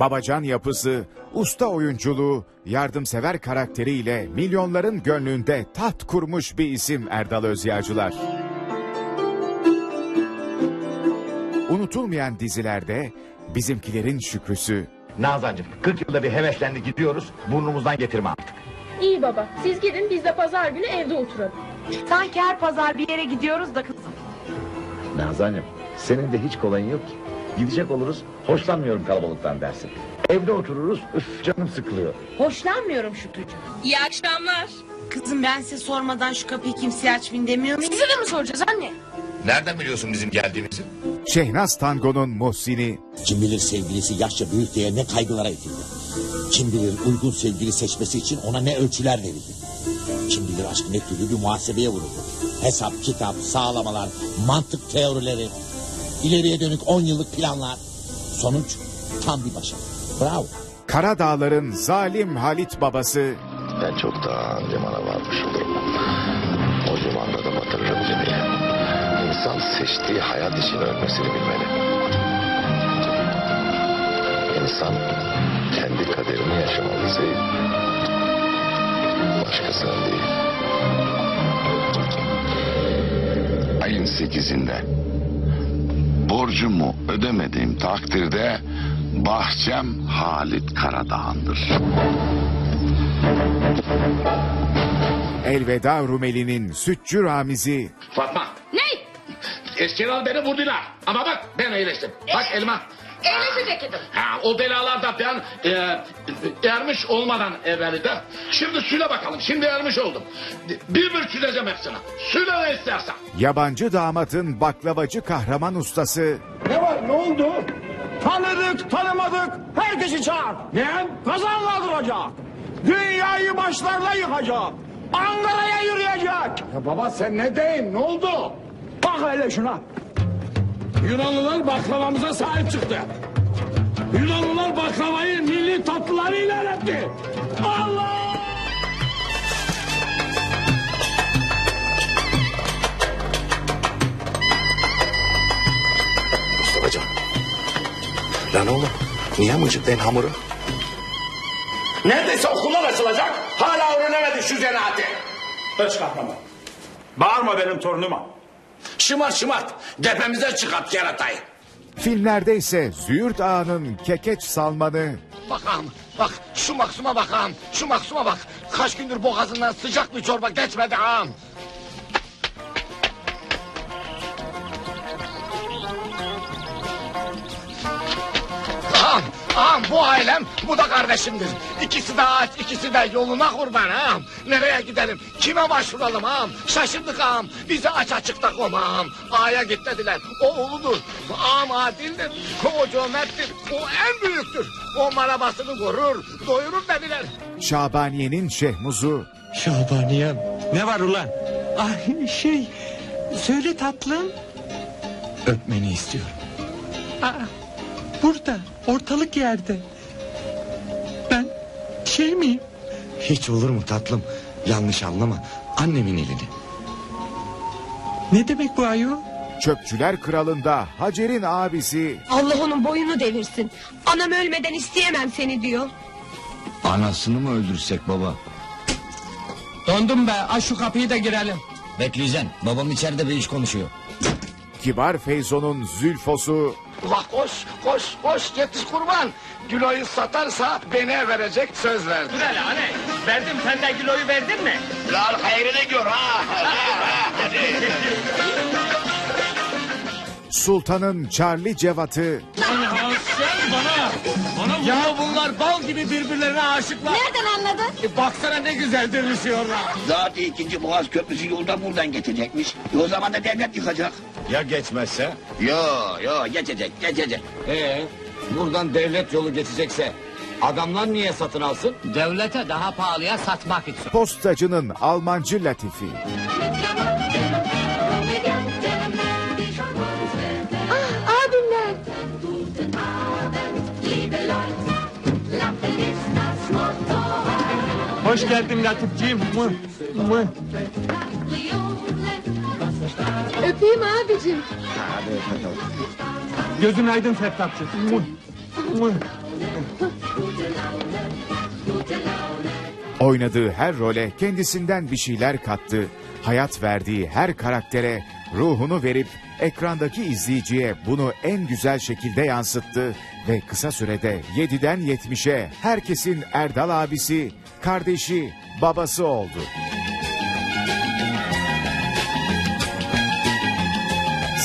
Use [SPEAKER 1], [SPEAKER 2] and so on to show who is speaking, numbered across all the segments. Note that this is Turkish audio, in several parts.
[SPEAKER 1] Babacan yapısı, usta oyunculuğu, yardımsever karakteriyle milyonların gönlünde taht kurmuş bir isim Erdal Özyağcılar. Unutulmayan dizilerde bizimkilerin şükrüsü,
[SPEAKER 2] Nazancığım 40 yılda bir heveslendi gidiyoruz burnumuzdan getirme artık.
[SPEAKER 3] İyi baba siz gidin biz de pazar günü evde oturalım.
[SPEAKER 4] Sanki her pazar bir yere gidiyoruz da kızım.
[SPEAKER 2] Nazancığım senin de hiç kolayın yok ki. Gidecek oluruz hoşlanmıyorum kalabalıktan dersin. Evde otururuz üf canım sıkılıyor.
[SPEAKER 4] Hoşlanmıyorum şu tucu.
[SPEAKER 3] İyi akşamlar.
[SPEAKER 4] Kızım ben size sormadan şu kapıyı kimseye açmayın demiyor muyum?
[SPEAKER 3] Size de mi soracağız anne?
[SPEAKER 5] Nereden biliyorsun bizim geldiğimizi?
[SPEAKER 1] Şehnaz Tango'nun Muhsin'i,
[SPEAKER 6] Kim bilir sevgilisi yaşça büyük diye ne kaygılara itildi. Kim bilir uygun sevgili seçmesi için ona ne ölçüler verildi. Kim bilir aşk ne türlü bir muhasebeye vuruldu. Hesap, kitap, sağlamalar, mantık teorileri, ileriye dönük 10 yıllık planlar. Sonuç tam bir başarı. Bravo.
[SPEAKER 1] Karadağların zalim Halit babası,
[SPEAKER 5] Ben çoktan limana varmış olurum. O limanda da batırırım gemiyi. İnsan seçtiği hayat için ölmesini bilmeli. İnsan kendi kaderini yaşamalı Zeyd. Başkasının değil.
[SPEAKER 7] ayın 8'inde borcumu ödemediğim takdirde bahçem Halit Karadağ'ındır.
[SPEAKER 1] Elveda Rumeli'nin Sütçü Ramizi,
[SPEAKER 8] Fatma.
[SPEAKER 3] Ne?
[SPEAKER 8] Eskiden beni vurdular. Ama bak ben iyileştim. Bak elma.
[SPEAKER 3] Eğlenecek idim.
[SPEAKER 8] Ha, o belalarda ben e, ermiş olmadan evveli de. Şimdi süle bakalım. Şimdi ermiş oldum. Bir bir süleceğim hepsini. Süle ne istersen.
[SPEAKER 1] yabancı damatın baklavacı kahraman ustası,
[SPEAKER 9] Ne var ne oldu? Tanıdık tanımadık herkesi çağır. Ne? Kazanla duracak. Dünyayı başlarla yıkacak. Ankara'ya yürüyecek. Ya baba sen ne deyin ne oldu? Bak hele şuna. Yunanlılar baklavamıza sahip çıktı. Yunanlılar baklavayı milli tatlıları ilan etti. Allah!
[SPEAKER 5] Mustafa'cığım. Lan oğlum niye mıcıklayın hamuru?
[SPEAKER 9] Neredeyse okullar açılacak. Hala öğrenemedi şu zanaati. Öz kahraman. Bağırma benim torunuma. Şımart şımart. Tepemize çıkart keratayı.
[SPEAKER 1] filmlerde ise Züğürt Ağa'nın kekeç salmanı,
[SPEAKER 5] Bakalım bak şu maksuma bak ağam. Şu maksuma bak. Kaç gündür boğazından sıcak bir çorba geçmedi ağam. Ağam, bu ailem bu da kardeşimdir. İkisi de aç, ikisi de yoluna kurban ağam. Nereye gidelim, kime başvuralım ağam? Şaşırdık ağam, bizi aç açıkta koma ağam. Ağaya git dediler, o uludur. Ağam adildir, o cömerttir, o en büyüktür. O marabasını korur, doyurur dediler.
[SPEAKER 1] Şabaniye'nin Şehmuz'u,
[SPEAKER 9] Şabaniyem. Ne var ulan? Ay şey söyle tatlım. Öpmeni istiyorum. Aa, burada ortalık yerde. Ben şey miyim?
[SPEAKER 10] Hiç olur mu tatlım? Yanlış anlama. Annemin elini.
[SPEAKER 9] Ne demek bu ayol?
[SPEAKER 1] Çöpçüler Kralı'nda Hacer'in abisi,
[SPEAKER 4] Allah onun boyunu devirsin. Anam ölmeden isteyemem seni diyor.
[SPEAKER 10] Anasını mı öldürsek baba?
[SPEAKER 9] Dondum be aç şu kapıyı da girelim.
[SPEAKER 6] Bekleyeceksin. Babam içeride bir iş konuşuyor.
[SPEAKER 1] Kibar Feyzo'nun Zülfosu,
[SPEAKER 5] Ula koş, koş, koş yetiş kurban. Güloyu satarsa beni verecek söz verdi.
[SPEAKER 8] Hele hani. Verdim sen de kiloyu verdin mi?
[SPEAKER 5] Lan hayrını gör ha.
[SPEAKER 1] Sultan'ın Charlie Cevat'ı,
[SPEAKER 8] Ya bunlar bal gibi birbirlerine aşıklar.
[SPEAKER 4] Nereden anladın?
[SPEAKER 8] E, baksana ne güzel dövüşüyorlar.
[SPEAKER 6] Zaten ikinci Boğaz Köprüsü yolda buradan geçecekmiş. E o zaman da devlet yıkacak.
[SPEAKER 2] Ya geçmezse?
[SPEAKER 6] Yo yo geçecek geçecek.
[SPEAKER 10] Ee, buradan devlet yolu geçecekse adamlar niye satın alsın?
[SPEAKER 8] Devlete daha pahalıya satmak için.
[SPEAKER 1] Postacının Almancı Latifi,
[SPEAKER 4] Abimler.
[SPEAKER 9] Hoş geldin Latifciğim. Mı, mı.
[SPEAKER 3] Öpeyim abicim.
[SPEAKER 9] Gözün aydın Fettapçı.
[SPEAKER 1] Oynadığı her role kendisinden bir şeyler kattı. Hayat verdiği her karaktere ruhunu verip ekrandaki izleyiciye bunu en güzel şekilde yansıttı ve kısa sürede 7'den 70'e herkesin Erdal abisi, kardeşi, babası oldu.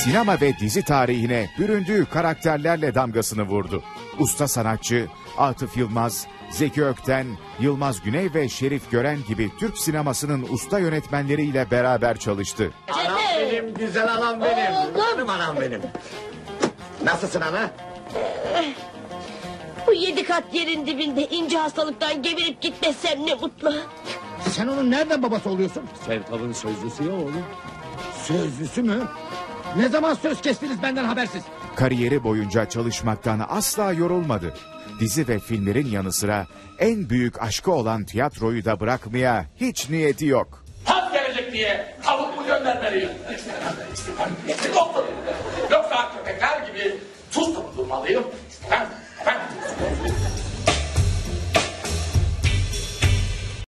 [SPEAKER 1] Sinema ve dizi tarihine büründüğü karakterlerle damgasını vurdu. Usta sanatçı Atıf Yılmaz, Zeki Ökten, Yılmaz Güney ve Şerif Gören gibi Türk sinemasının usta yönetmenleriyle beraber çalıştı.
[SPEAKER 5] Anam benim, güzel anam benim. Canım anam benim. Nasılsın ana?
[SPEAKER 4] Bu yedi kat yerin dibinde ince hastalıktan geberip gitmesem ne mutlu.
[SPEAKER 5] Sen onun nereden babası oluyorsun?
[SPEAKER 9] Sevtap'ın sözlüsü ya oğlum.
[SPEAKER 5] Sözlüsü mü? Ne zaman söz kestiniz benden habersiz?
[SPEAKER 1] Kariyeri boyunca çalışmaktan asla yorulmadı. Dizi ve filmlerin yanı sıra en büyük aşkı olan tiyatroyu da bırakmaya hiç niyeti yok.
[SPEAKER 8] Tam gelecek diye tavuk mu göndermeliyim? Yoksa köpekler gibi mı durmalıyım?